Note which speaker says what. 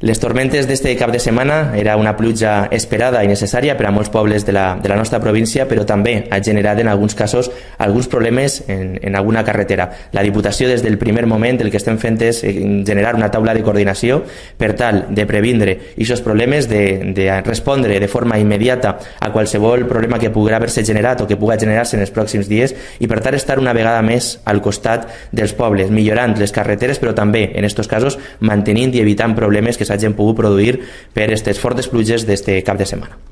Speaker 1: Les tormentes d'este cap de setmana era una pluja esperada i necessària per a molts pobles de la, de la nostra província, però també ha generat en alguns casos alguns problemes en, en alguna carretera. La Diputació des del primer moment el que estem fent és eh, generar una taula de coordinació per tal de previndre aquests problemes, de, de respondre de forma immediata a qualsevol problema que pugui haver-se generat o que pugui generar-se en els pròxims dies i per tant estar una vegada més al costat dels pobles, millorant les carreteres, però també, en aquests casos, mantenint i evitant problemes que s'hagin pogut produir per aquestes fortes pluges d'este cap de setmana.